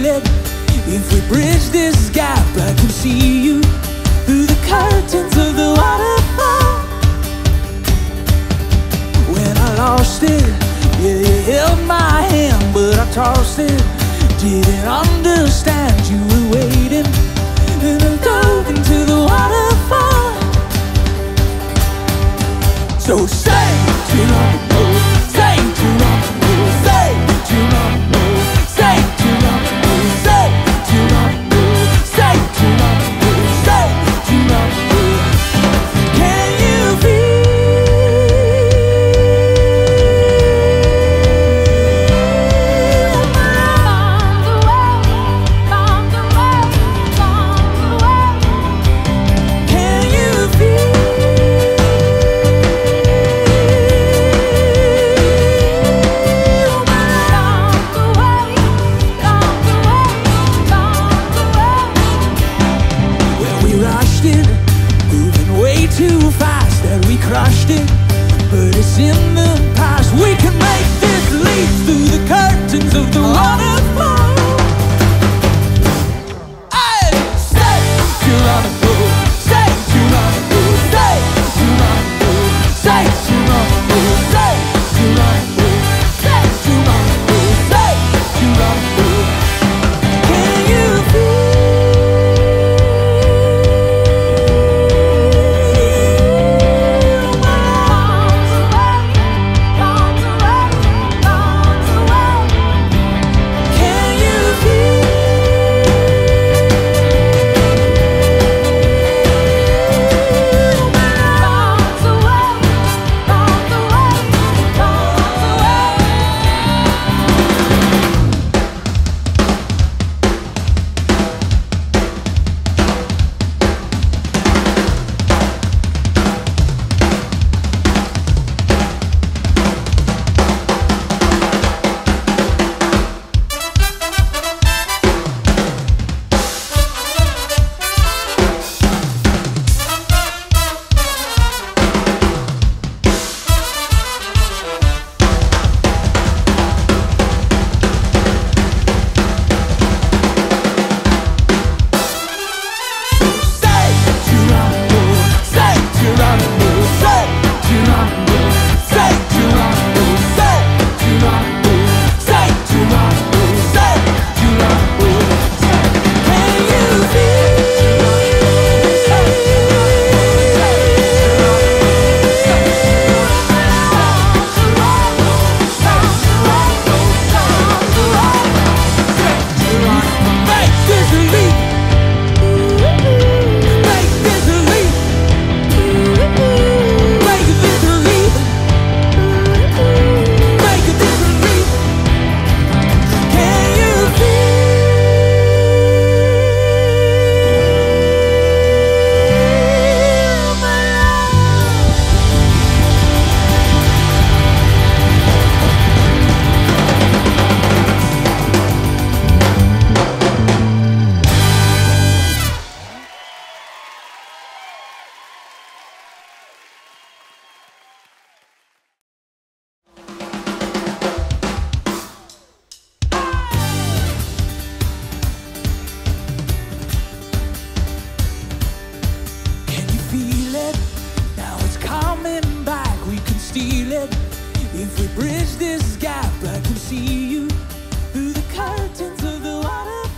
feel it If we bridge this gap I can see you Through the curtains of the waterfall When I lost it Yeah, you held my hand But I tossed it Didn't understand you were waiting And I dove in. crushed it, but it's in the past. We If we bridge this gap, I can see you through the curtains of the water.